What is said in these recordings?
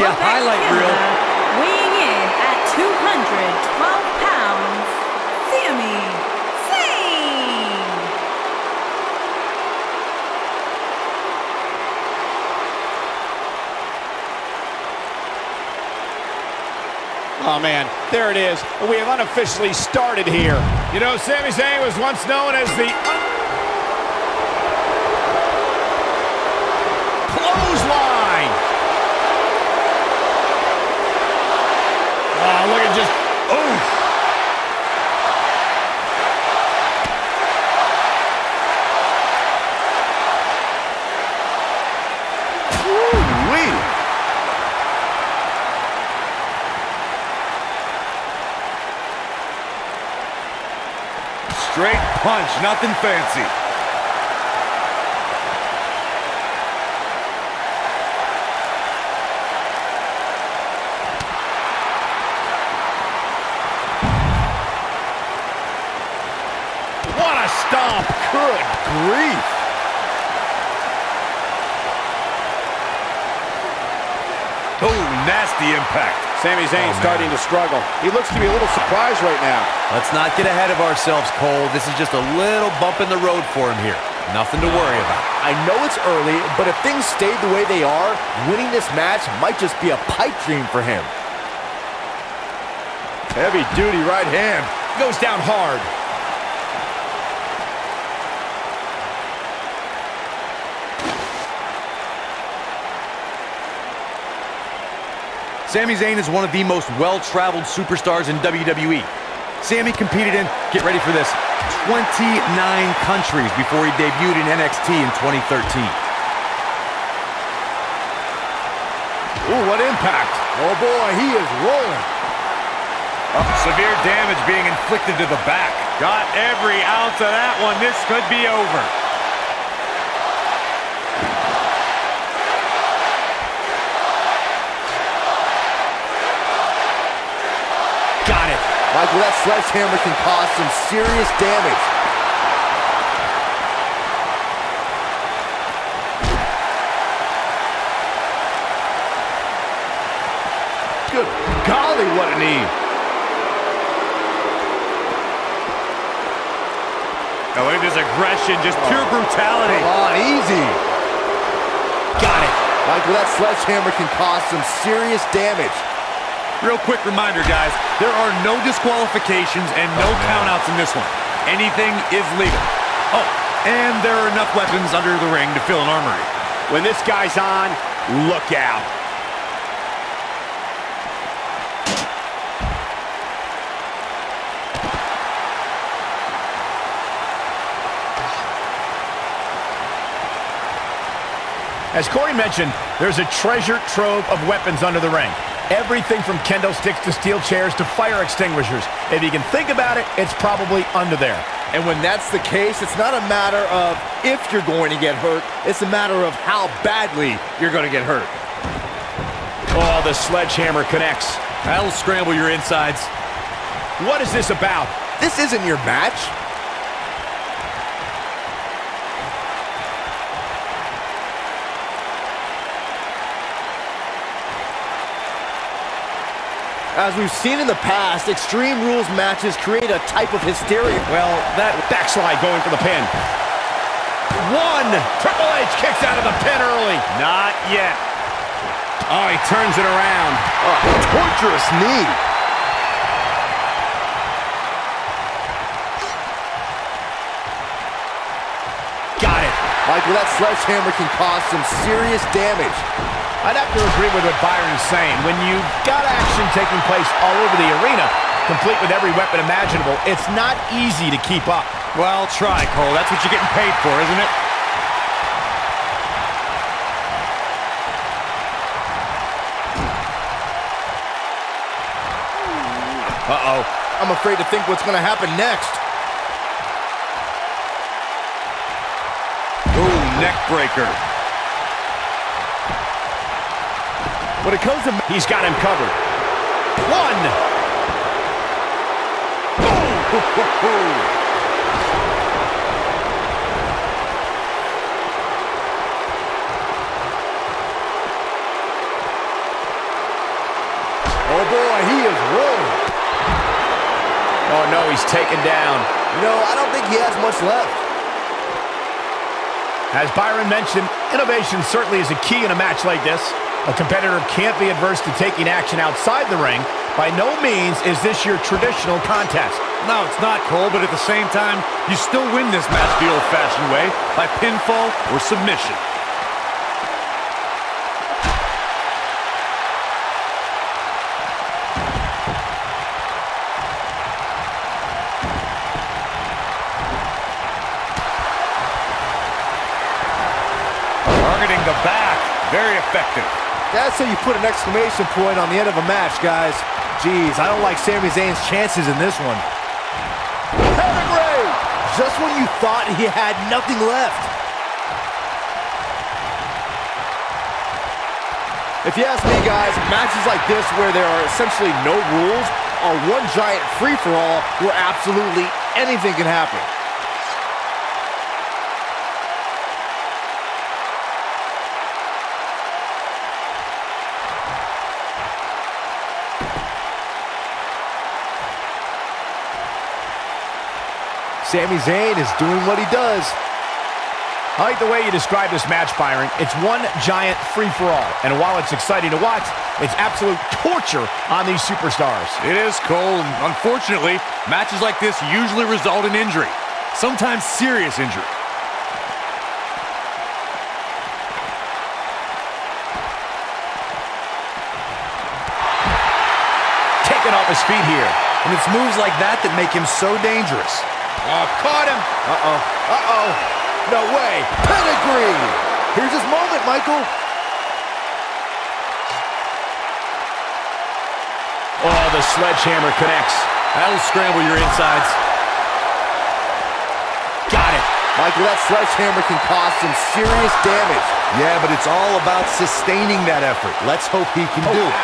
be a highlight reel. Weighing in at 212 pounds, Sami Zayn. Oh, man, there it is. We have unofficially started here. You know, Sami Zayn was once known as the... Clothesline! Oh, look at just... Oof! Woo-wee. Straight punch, nothing fancy. What a stomp! Good grief. Oh, nasty impact. Sami Zayn oh, starting to struggle. He looks to be a little surprised right now. Let's not get ahead of ourselves, Cole. This is just a little bump in the road for him here. Nothing to worry about. I know it's early, but if things stayed the way they are, winning this match might just be a pipe dream for him. Heavy duty right hand. Goes down hard. Sami Zayn is one of the most well-traveled superstars in WWE. Sami competed in, get ready for this, 29 countries before he debuted in NXT in 2013. Ooh, what impact. Oh, boy, he is rolling. Oh, severe damage being inflicted to the back. Got every ounce of that one. This could be over. Michael, that sledgehammer can cause some serious damage. Good golly, what a knee. Now look at this aggression, just oh. pure brutality. Come on, easy. Got it. Michael, that sledgehammer can cause some serious damage. Real quick reminder, guys, there are no disqualifications and no oh, countouts in this one. Anything is legal. Oh, and there are enough weapons under the ring to fill an armory. When this guy's on, look out. As Corey mentioned, there's a treasure trove of weapons under the ring. Everything from kendo sticks to steel chairs to fire extinguishers. If you can think about it, it's probably under there. And when that's the case, it's not a matter of if you're going to get hurt, it's a matter of how badly you're going to get hurt. Oh, the sledgehammer connects. That'll scramble your insides. What is this about? This isn't your match. As we've seen in the past, Extreme Rules matches create a type of hysteria. Well, that backslide going for the pin. One. Triple H kicks out of the pin early. Not yet. Oh, he turns it around. Oh, torturous knee. Got it. Michael, that sledgehammer can cause some serious damage. I'd have to agree with what Byron's saying. When you've got action taking place all over the arena, complete with every weapon imaginable, it's not easy to keep up. Well, try, Cole. That's what you're getting paid for, isn't it? Uh-oh. I'm afraid to think what's going to happen next. Ooh, neck breaker. When it comes to... He's got him covered. One. Boom. Oh boy, he is rolling. Oh no, he's taken down. You know, I don't think he has much left. As Byron mentioned, innovation certainly is a key in a match like this. A competitor can't be adverse to taking action outside the ring. By no means is this your traditional contest. No, it's not, Cole, but at the same time, you still win this match the old-fashioned way, by pinfall or submission. Targeting the back. Very effective. That's how you put an exclamation point on the end of a match, guys. Jeez, I don't like Sami Zayn's chances in this one. Pedigree! Just when you thought he had nothing left. If you ask me, guys, matches like this where there are essentially no rules are one giant free-for-all where absolutely anything can happen. Sami Zayn is doing what he does. I like the way you describe this match, Byron. It's one giant free-for-all. And while it's exciting to watch, it's absolute torture on these superstars. It is, Cole. Unfortunately, matches like this usually result in injury. Sometimes serious injury. Taken off his feet here. And it's moves like that that make him so dangerous. Oh, caught him. Uh-oh. Uh-oh. No way. Pedigree. Here's his moment, Michael. Oh, the sledgehammer connects. That'll scramble your insides. Got it. Michael, that sledgehammer can cause some serious damage. Yeah, but it's all about sustaining that effort. Let's hope he can oh, do it.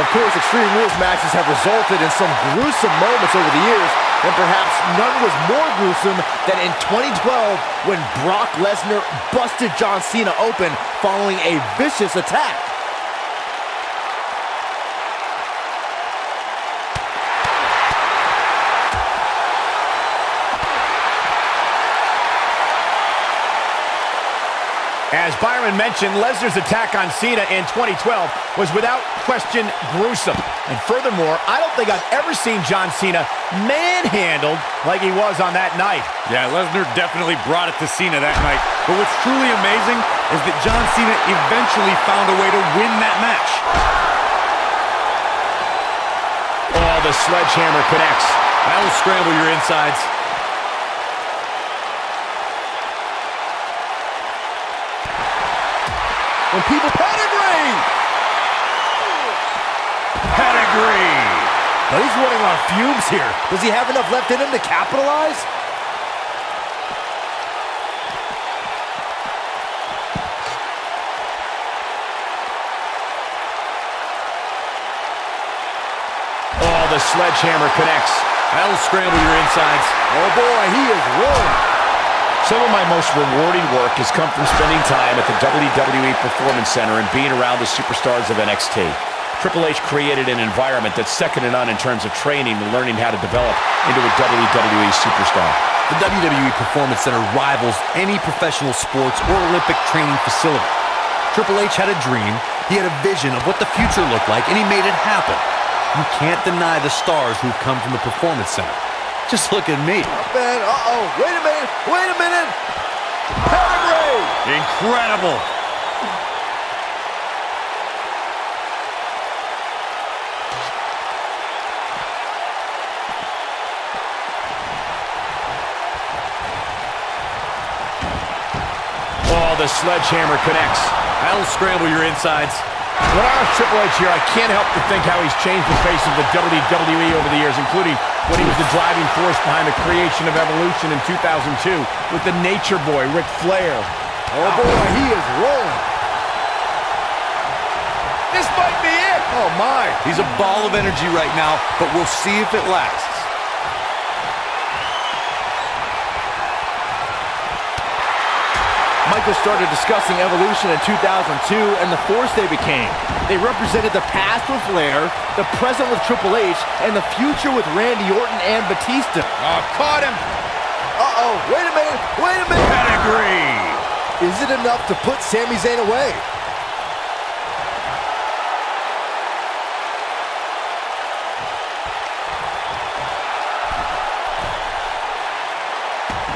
Of course, Extreme Rules matches have resulted in some gruesome moments over the years, and perhaps none was more gruesome than in 2012 when Brock Lesnar busted John Cena open following a vicious attack. As Byron mentioned, Lesnar's attack on Cena in 2012 was without question gruesome. And furthermore, I don't think I've ever seen John Cena manhandled like he was on that night. Yeah, Lesnar definitely brought it to Cena that night. But what's truly amazing is that John Cena eventually found a way to win that match. Oh, the sledgehammer connects. That'll scramble your insides. When people pedigree! Pedigree. But he's running on fumes here. Does he have enough left in him to capitalize? Oh, the sledgehammer connects. That'll scramble your insides. Oh boy, he is rolling. Some of my most rewarding work has come from spending time at the WWE Performance Center and being around the superstars of NXT. Triple H created an environment that's second to none in terms of training and learning how to develop into a WWE superstar. The WWE Performance Center rivals any professional sports or Olympic training facility. Triple H had a dream, he had a vision of what the future looked like, and he made it happen. You can't deny the stars who've come from the Performance Center. Just look at me. Man, uh-oh. Wait a minute. Wait a minute. Pedigree! Incredible. Oh, the sledgehammer connects. That'll scramble your insides. When I was Triple H here, I can't help but think how he's changed the face of the WWE over the years, including when he was the driving force behind the creation of Evolution in 2002 with the Nature Boy, Ric Flair. Oh boy, he is rolling. This might be it. Oh my. He's a ball of energy right now, but we'll see if it lasts. Started discussing Evolution in 2002 and the force they became. They represented the past with Flair, the present with Triple H, and the future with Randy Orton and Batista. Oh, caught him. Uh-oh, wait a minute, wait a minute. Pedigree. Is it enough to put Sami Zayn away?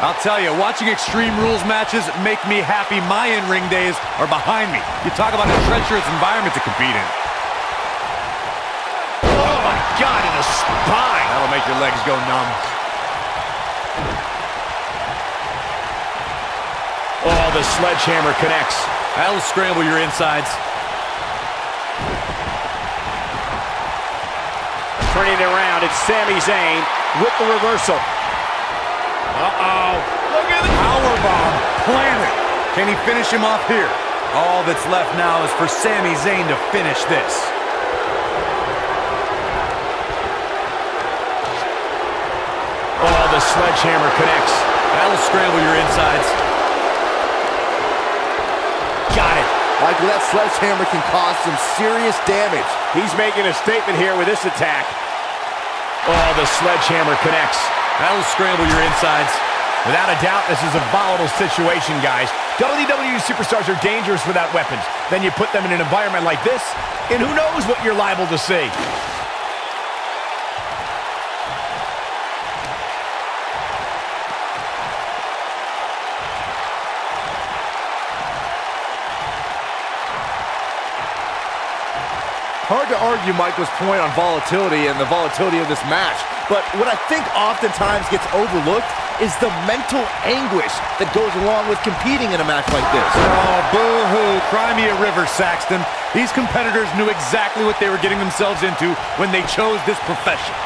I'll tell you, watching Extreme Rules matches make me happy my in-ring days are behind me. You talk about a treacherous environment to compete in. Oh, my God, in the spine. That'll make your legs go numb. Oh, the sledgehammer connects. That'll scramble your insides. Turning it around, it's Sami Zayn with the reversal. Uh-oh. Look at the powerbomb planted. Can he finish him off here? All that's left now is for Sami Zayn to finish this. Oh, the sledgehammer connects. That'll scramble your insides. Got it. Michael, that sledgehammer can cause some serious damage. He's making a statement here with this attack. Oh, the sledgehammer connects. That'll scramble your insides. Without a doubt, this is a volatile situation, guys. WWE superstars are dangerous without weapons. Then you put them in an environment like this, and who knows what you're liable to see. Hard to argue Michael's point on volatility and the volatility of this match, but what I think oftentimes gets overlooked is the mental anguish that goes along with competing in a match like this. Oh, boo-hoo. Cry me a river, Saxton. These competitors knew exactly what they were getting themselves into when they chose this profession.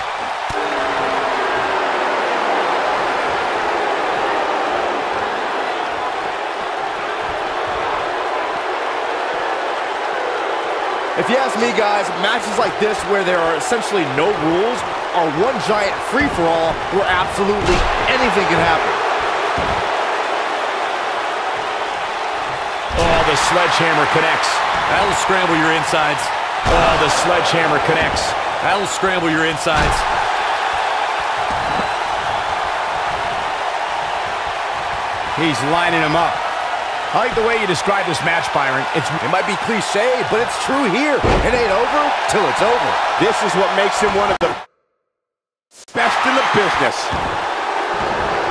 If you ask me, guys, matches like this where there are essentially no rules are one giant free-for-all where absolutely anything can happen. Oh, the sledgehammer connects. That'll scramble your insides. Oh, the sledgehammer connects. That'll scramble your insides. He's lining him up. I like the way you describe this match, Byron. It's, It might be cliche, but it's true here. It ain't over till it's over. this is what makes him one of the best in the business.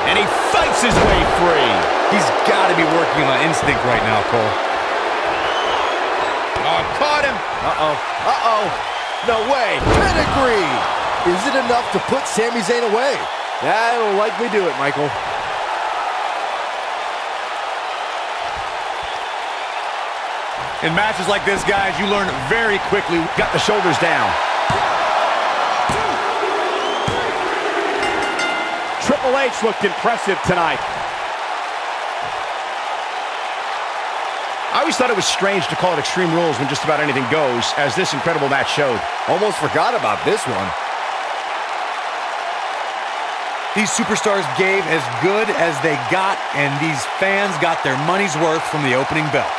And he fights his way free. He's got to be working on instinct right now, Cole. Oh, caught him. Uh-oh. Uh-oh. No way. Pedigree. Is it enough to put Sami Zayn away? That'll likely do it, Michael. In matches like this, guys, you learn very quickly. Got the shoulders down. Triple H looked impressive tonight. I always thought it was strange to call it Extreme Rules when just about anything goes, as this incredible match showed. Almost forgot about this one. These superstars gave as good as they got, and these fans got their money's worth from the opening bell.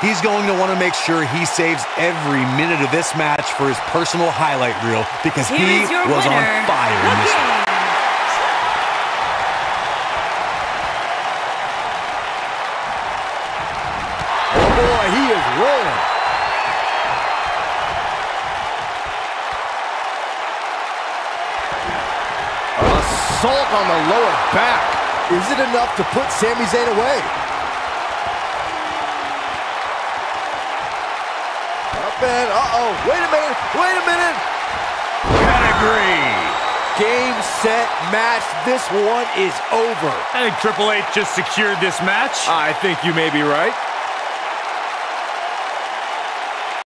He's going to want to make sure he saves every minute of this match for his personal highlight reel because he was winner, on fire in this one. Oh, boy, he is rolling. Assault on the lower back. Is it enough to put Sami Zayn away? Uh-oh, wait a minute, wait a minute. Pedigree. Game, set, match. This one is over. I think Triple H just secured this match. I think you may be right.